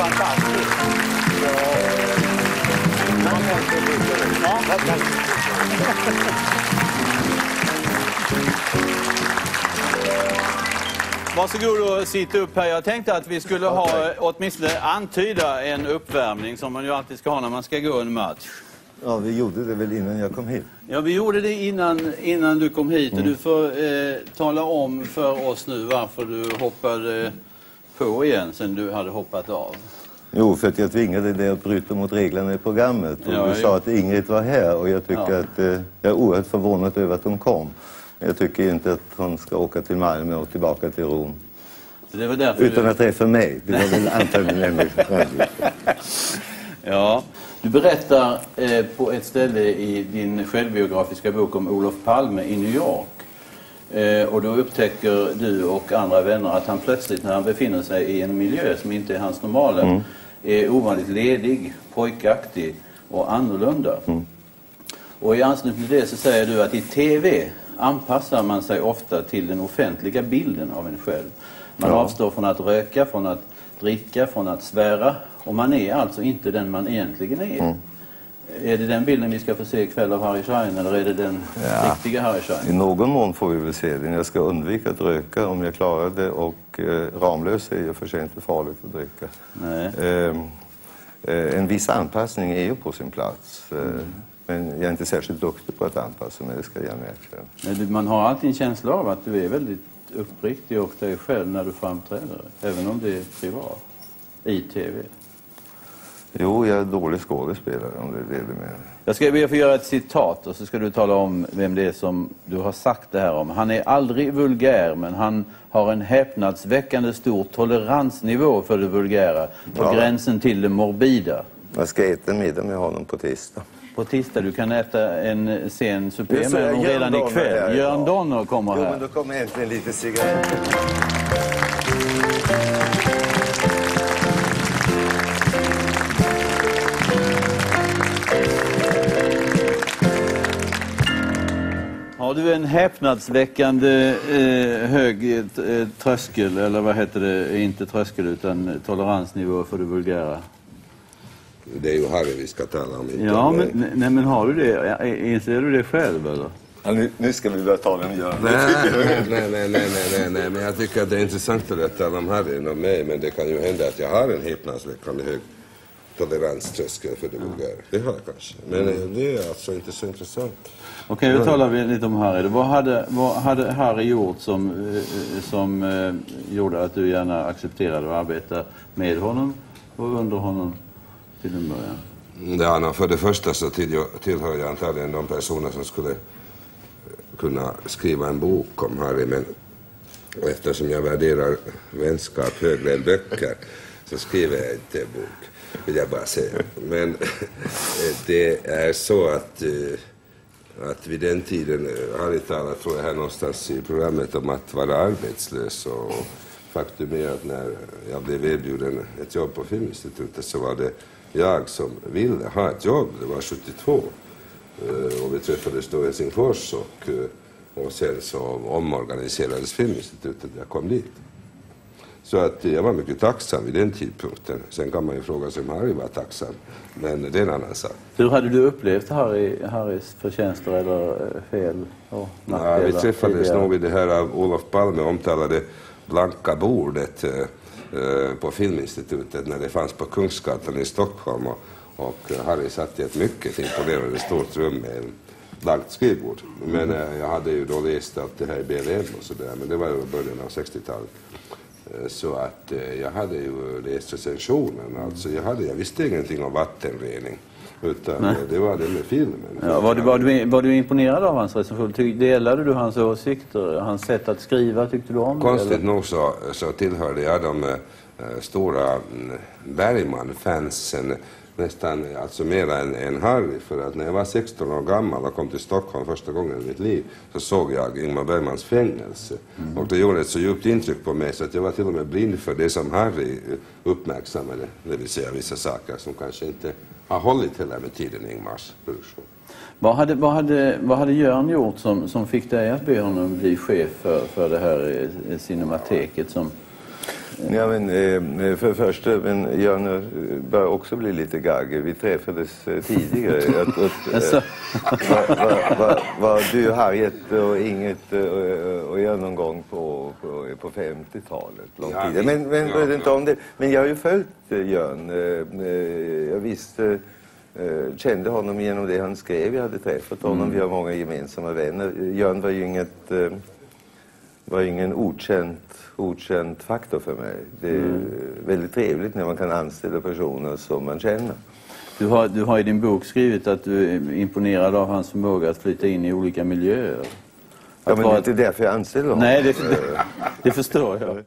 fantastisk. Ja, Varsågod och sitt upp här. Jag tänkte att vi skulle ha eh, åtminstone antyda en uppvärmning som man ju alltid ska ha när man ska gå en match. Ja, vi gjorde det väl innan jag kom hit. Ja, vi gjorde det innan, innan du kom hit och du får eh, tala om för oss nu varför du hoppade på igen sen du hade hoppat av. Jo, för att jag tvingade dig att bryta mot reglerna i programmet. Och Ja, du sa att Ingrid var här och jag tycker Ja. att eh, jag är oerhört förvånad över att hon kom. Jag tycker inte att hon ska åka till Malmö och tillbaka till Rom. Utan du... att träffa mig. Det var väl antagligen Ja. Du berättar eh, på ett ställe i din självbiografiska bok om Olof Palme i New York. Eh, och då upptäcker du och andra vänner att han plötsligt när han befinner sig i en miljö som inte är hans normala är ovanligt ledig, pojkaktig och annorlunda. Och i anslutning till det så säger du att i TV anpassar man sig ofta till den offentliga bilden av en själv. Man Ja. avstår från att röka, från att dricka, från att svära. Och man är alltså inte den man egentligen är. Är det den bilden vi ska få se ikväll av Harry Schein eller är det den Ja. riktiga Harry I Schein? någon mån får vi väl se den. Jag ska undvika att röka om jag klarar det och eh, Ramlös är ju för sig inte farligt att dricka. Eh, eh, en viss anpassning är ju på sin plats. Eh, Mm. Men jag är inte särskilt duktig på att anpassa mig, det ska jag erkänna. Man har alltid en känsla av att du är väldigt uppriktig och dig själv när du framträder. Även om det är privat. I TV. Jo, jag är dålig skådespelare om det är det du menar. Jag ska be att få göra ett citat och så ska du tala om vem det är som du har sagt det här om. Han är aldrig vulgär men han har en häpnadsväckande stor toleransnivå för det vulgära. På Ja. gränsen till det morbida. Jag ska äta middag med honom på tisdag. På tisdag, du kan äta en sen supé med honom redan Donner ikväll. är här idag. Donner kommer Jo, här. men då kommer äntligen lite cigaretter. Har du en häpnadsväckande eh, hög eh, tröskel, eller vad heter det, inte tröskel utan toleransnivå för det vulgära? Det är ju Harry vi ska tala om. Inte Ja, men, nej, men har du det? Inser du det själv eller? Ja, nu, nu ska vi börja tala om Jörn. Nej, nej, nej, nej, nej, nej, nej, men jag tycker att det är intressantare att tala om Harry om mig. Men det kan ju hända att jag har en häpnadsväckande hög toleranströskel för det vulgära. Det har jag kanske. Men eh, det är alltså inte så intressant. Okej, då talar vi lite om Harry. Vad hade, vad hade Harry gjort som, eh, som eh, gjorde att du gärna accepterade att arbeta med honom och under honom till en början? Ja, no, för det första så tillhör jag antagligen de personer som skulle eh, kunna skriva en bok om Harry. Men eftersom jag värderar vänskap högre än böcker så skriver jag inte en bok, vill jag bara säga. Men eh, det är så att, eh, att vid den tiden, Harry talade tror jag här någonstans i programmet om att vara arbetslös. Och faktum är att när jag blev erbjuden ett jobb på Filminstitutet så var det jag som ville ha ett jobb. Det var 72. Eh, Och vi träffades då i Helsingfors och, eh, och sen så omorganiserades Filminstitutet. Jag kom dit. Så att jag var mycket tacksam vid den tidpunkten. Sen kan man ju fråga sig om Harry var tacksam. Men det är en annan sak. Hur hade du upplevt Harry, Harrys förtjänster eller eh, fel och Ja, vi träffades tidigare? nog vid det här av Olof Palme omtalade blanka bordet eh, eh, på Filminstitutet när det fanns på Kungsgatan i Stockholm. Och, och Harry satt i ett mycket imponerande stort rum med en blankt skrivbord. Men eh, jag hade ju då läst allt det här i BLM och sådär, men det var ju början av 60-talet. Eh, Så att jag hade ju läst recensionen, alltså jag, hade, jag visste ingenting om vattenrening. Utan Nej. eh, det var det med filmen. Ja, var, du, var, du, var du imponerad av hans recension? Ty- Delade du hans åsikter? Hans sätt att skriva, tyckte du om det? Konstigt nog så, så tillhörde jag de eh, stora mm, Bergman-fansen nästan alltså mera än, än Harry. För att när jag var 16 år gammal och kom till Stockholm första gången i mitt liv så såg jag Ingmar Bergmans fängelse. Mm. Och det gjorde ett så djupt intryck på mig så att jag var till och med blind för det som Harry uppmärksammade. Det vill säga vissa saker som kanske inte har hållit hela med tiden Ingmars produktion. Vad hade, vad hade, vad hade Göran gjort som, som fick dig att be honom bli chef för, för det här eh, cinemateket som Ja, men, eh, för det första, men Jan börjar också bli lite gaggig. Vi träffades eh, tidigare. att, att, alltså. var, var, var, var du Harriet och inget och, och jag någon gång på, på, på 50-talet. Lång ja, tid. Men, men, ja, inte om det. men jag har ju följt Jörn. Jag visste kände honom genom det han skrev. Jag hade träffat honom. Mm. Vi har många gemensamma vänner. Jörn var ju inget var ingen okänd, okänd faktor för mig. Det är mm. väldigt trevligt när man kan anställa personer som man känner. Du har, du har i din bok skrivit att du är imponerad av hans förmåga att flytta in i olika miljöer. ja, men det är inte därför jag anställer honom. Nej, det, det, det förstår jag.